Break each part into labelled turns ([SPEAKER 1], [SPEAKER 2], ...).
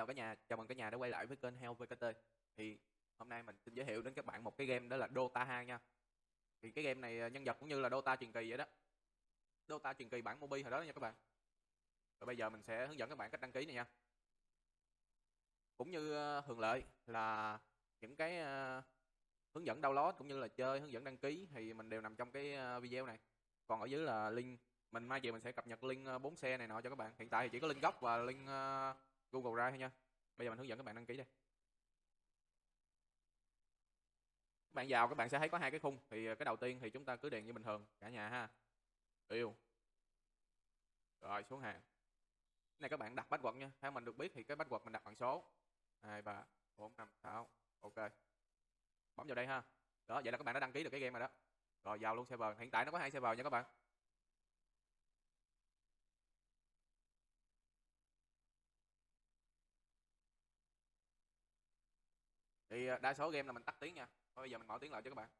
[SPEAKER 1] Chào cả nhà, chào mừng cả nhà đã quay lại với kênh Heo VKT Thì hôm nay mình xin giới thiệu đến các bạn một cái game đó là Dota 2 nha. Thì cái game này ờ, nhân vật cũng như là Dota truyền kỳ vậy đó. Dota truyền kỳ bản Mobi hồi đó nha các bạn. Rồi bây giờ mình sẽ hướng dẫn các bạn cách đăng ký này nha. Cũng như ờ, thường lệ là những cái ờ, hướng dẫn download cũng như là chơi, hướng dẫn đăng ký Thì mình đều nằm trong cái video này. Còn ở dưới là link mình mai về mình sẽ cập nhật link 4 xe này nọ cho các bạn. Hiện tại thì chỉ có link gốc và link Google Drive thôi nha. Bây giờ mình hướng dẫn các bạn đăng ký đây. Các bạn vào các bạn sẽ thấy có hai cái khung thì ờ, cái đầu tiên thì chúng ta cứ điền như bình thường cả nhà ha. Yêu. Rồi xuống hàng. Cái này các bạn đặt password nha. Theo mình được biết thì cái password mình đặt bằng số 2 3 4 5 6. Ok. Bấm vào đây ha. Đó, vậy là các bạn đã đăng ký được cái game rồi đó. Rồi vào luôn server. Hiện tại nó có hai server nha các bạn. Thì ờ, đa số game là mình tắt tiếng nha. Thôi bây giờ mình mở tiếng lại cho các bạn.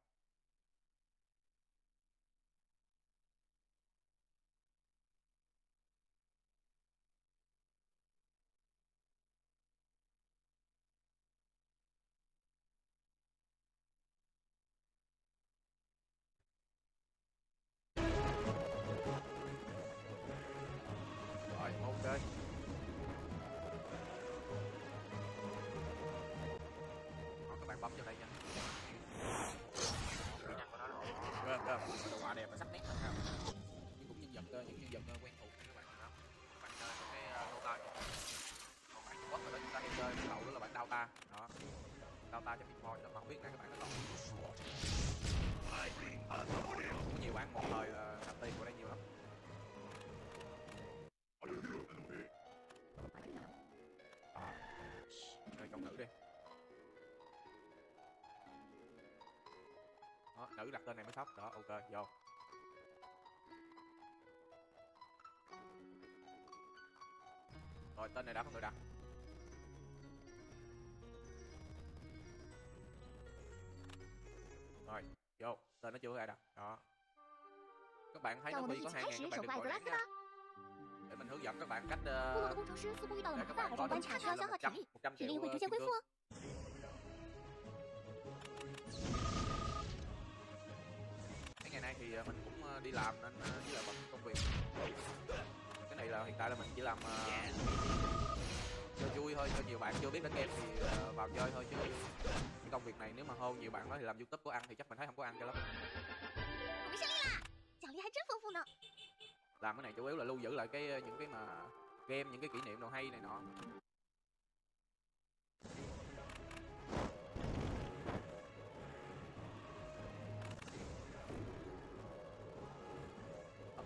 [SPEAKER 1] Bấm vào đây nha. Kỹ năng của nó là cơ cơ đồ họa đẹp và sắc nét ha. Nhưng cũng nhân vật ờ, những nhân vật ờ, quen thuộc. Các bạn đó. Các bạn chơi một cái ờ, Dota còn bạn Quốc rồi đó chúng ta hay chơi cái đầu đó là bạn Dota. Đó. Dota cho Bitcoin đó mà không biết này các bạn thử đặt tên này mới sóc đó ok vô. Rồi tên này đã không được đặt. Rồi vô tên nó chưa có ai đặt. Đó. Các bạn thấy nó bị có hai ngàn các bạn đừng gọi nha để mình hướng dẫn các bạn cách uh, để các bạn có
[SPEAKER 2] đến
[SPEAKER 1] một
[SPEAKER 2] trăm
[SPEAKER 1] triệu uh, kim cương À, mình cũng à, đi làm nên à, với là bận công việc. Cái này là hiện tại là mình chỉ làm cho vui thôi cho nhiều bạn chưa biết đến game thì vào chơi thôi chứ. Cái công việc này nếu mà hôn nhiều bạn nói thì làm youtube có ăn thì chắc mình thấy không có ăn cho lắm. Làm cái này chủ yếu là lưu giữ lại cái những cái mà game những cái kỷ niệm đồ hay này nọ.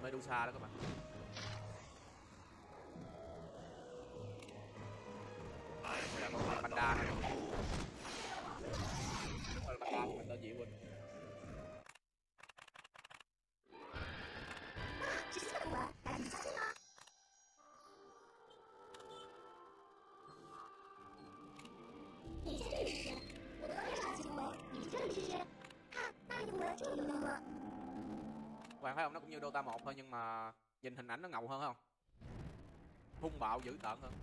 [SPEAKER 1] Ở Medusa đó các bạn Đây bạn thấy không? Nó cũng như Dota 1 thôi, nhưng mà nhìn hình ảnh nó ngầu hơn không? Hung bạo dữ tợn hơn.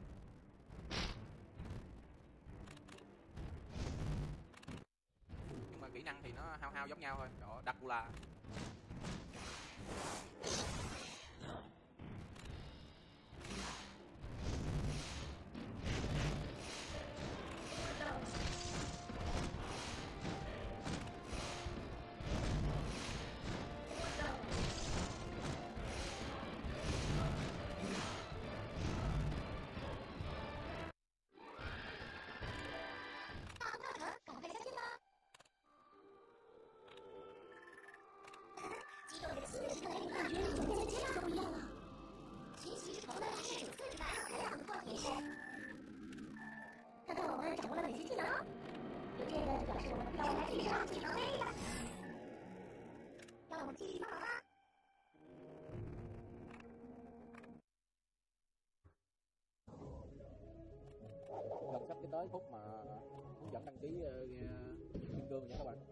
[SPEAKER 1] Nhưng mà kỹ năng thì nó hao hao giống nhau thôi. Đó Dracula. gần sắp cái tới phút mà hướng dẫn đăng ký ờ, kim cương nha các bạn.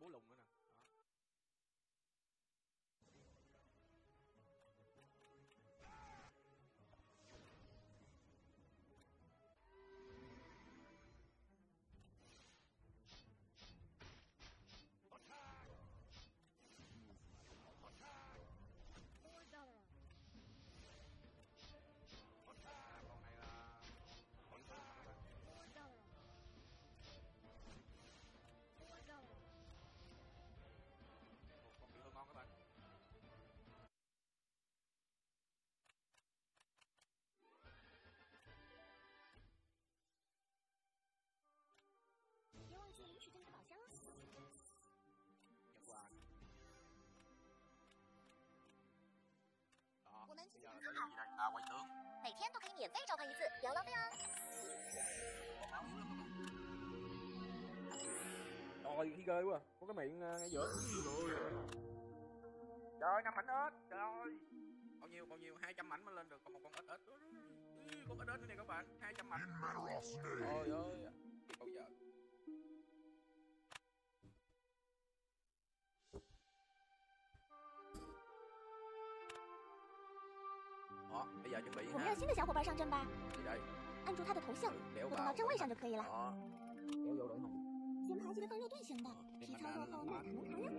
[SPEAKER 1] Còn đánh gì đây à quay tướng
[SPEAKER 2] 每天都可以免费召唤一次，不要浪费哦。
[SPEAKER 1] Trời khi ghê quá Có cái miệng uh, ngay giữa Trời ơi, năm mảnh ếch Trời ơi Bao nhiêu bao nhiêu 200 mảnh mới lên được Còn một con ếch ếch Ui, Con ếch ếch này các bạn 200 mảnh Trời ơi Thì bao giờ
[SPEAKER 2] 我们让新的小伙伴上阵吧。按住他的头像，拨通到正位上就可以了。
[SPEAKER 1] 有。
[SPEAKER 2] 先排几个放列队型的，皮糙肉厚，耐啃能扛呀。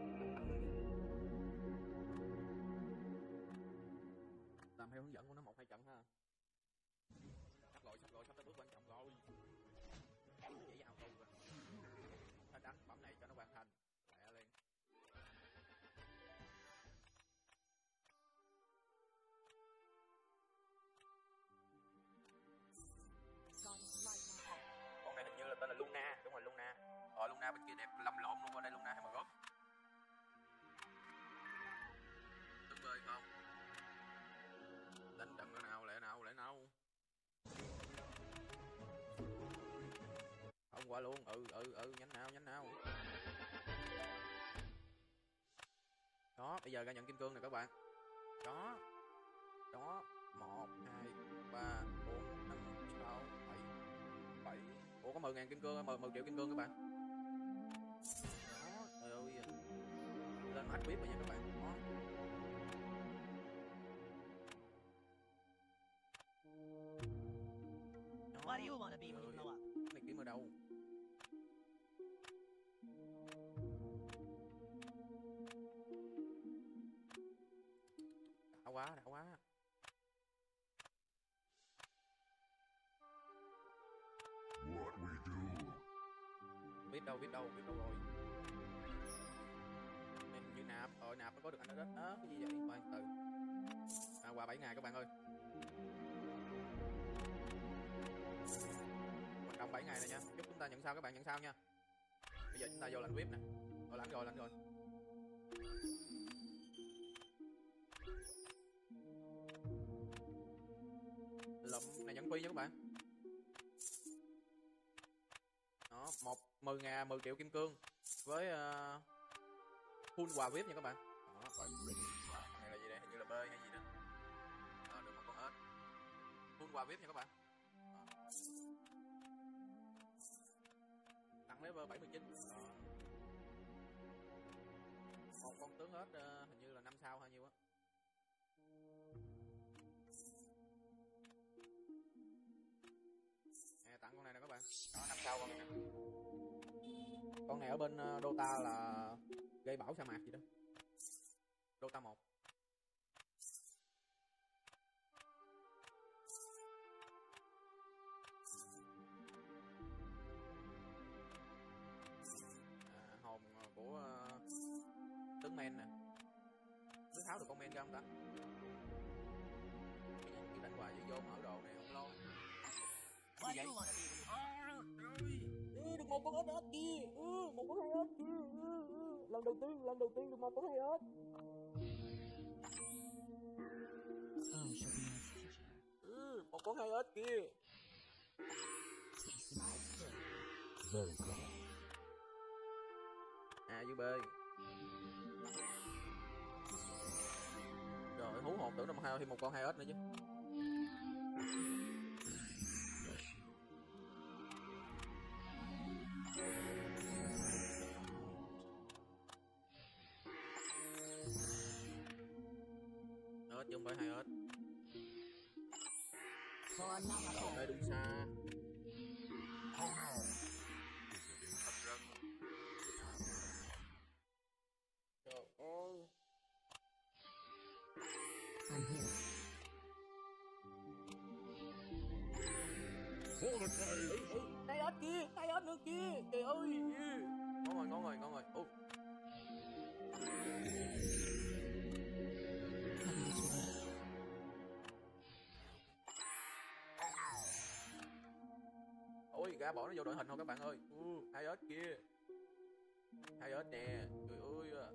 [SPEAKER 1] 男 luôn. Ừ ừ ừ nhanh nào nhanh nào. Đó bây giờ ra nhận kim cương nè các bạn. Đó. Đó. Một hai ba bốn năm sáu bảy bảy. Ủa có mười ngàn kim cương mười mười triệu kim cương các bạn? Đó trời ơi. Lên mắt biết rồi nha các bạn. Đó.
[SPEAKER 3] Why do you want to be me
[SPEAKER 1] biết đâu biết đâu biết đâu rồi. Này như nạp ờ nạp, nó có được anh đó đó. Cái gì vậy? Khoan từ. À qua 7 ngày các bạn ơi. Hoạt động 7 ngày này nha. Chúc chúng ta nhận sao các bạn nhận sao nha. Bây giờ chúng ta vô lệnh vip nè. Rồi lãnh rồi lãnh rồi lụm, này nhận phi nha các bạn. Một mười ngàn mười triệu kim cương với uh, full quà vip nha các bạn. Đó. Này là gì đây? Hình như là bơi hay gì đó. À, được một con ếch full quà vip nha các bạn. Đó. tặng level 79 đó. một con tướng ếch ờ, hình như là năm sao hay con này ở bên ờ, Dota là gây bão sa mạc gì đó. Dota 1 Ừ, một con ếch ếch ừ, một con hết ếch ừ, ừ. lần đầu tiên lần đầu tiên được một con
[SPEAKER 4] hết.
[SPEAKER 1] Ừ, một con hết ếch à
[SPEAKER 4] Taste.
[SPEAKER 5] Very
[SPEAKER 1] rồi hú hồn tưởng năm hai thêm một con hai ếch nữa chứ.
[SPEAKER 4] Đây another
[SPEAKER 1] đúng xa trời ơi
[SPEAKER 4] I'm here.
[SPEAKER 5] Fortified.
[SPEAKER 1] Kia, tay ớt nữa kia. Trời ơi. Ngon rồi, ngon rồi, ngon rồi. Ủa, bỏ nó vô đội hình thôi các bạn ơi. Ừ, hai ếch kia. Hai ếch nè. Trời ơi. à.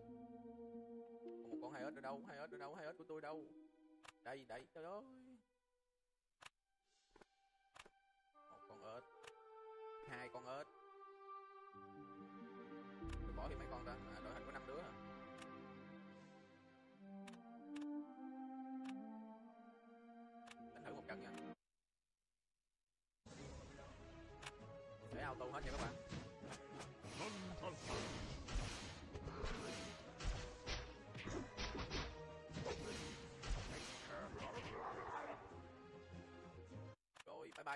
[SPEAKER 1] Còn một con hai ếch ở đâu? Hai ếch ở đâu? Hai ếch của tôi đâu? Đây, đây, trời ơi. Một con ếch. Hai con ếch.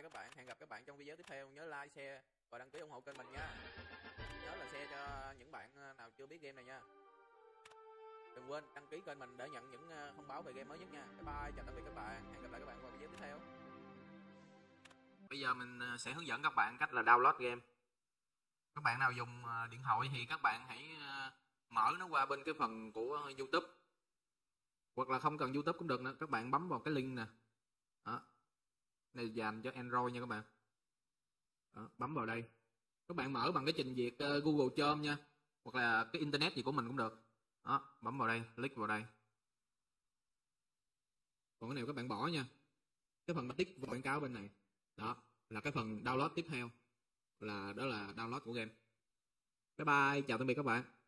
[SPEAKER 1] Bye các bạn. Hẹn gặp các bạn trong video tiếp theo. Nhớ like, share và đăng ký ủng hộ kênh mình nha. Nhớ là share cho những bạn ờ, nào chưa biết game này nha. Đừng quên đăng ký kênh mình để nhận những ờ, thông báo về game mới nhất nha. Bye bye, chào tạm biệt các bạn. Hẹn gặp lại các bạn vào video tiếp theo. Bây giờ mình ờ, sẽ hướng dẫn các bạn cách là download game. Các bạn nào dùng điện thoại thì các bạn hãy mở nó qua bên cái phần của YouTube. Hoặc là không cần YouTube cũng được nữa, các bạn bấm vào cái link nè. Đó. Này dành cho Android nha các bạn. Đó, bấm vào đây. Các bạn mở bằng cái trình duyệt ờ, Google Chrome nha. Hoặc là cái internet gì của mình cũng được. Đó, bấm vào đây, click vào đây. Còn cái này các bạn bỏ nha. Cái phần mà tích vào quảng cáo bên này. Đó, là cái phần download tiếp theo. Là đó là download của game. Bye bye, chào tạm biệt các bạn.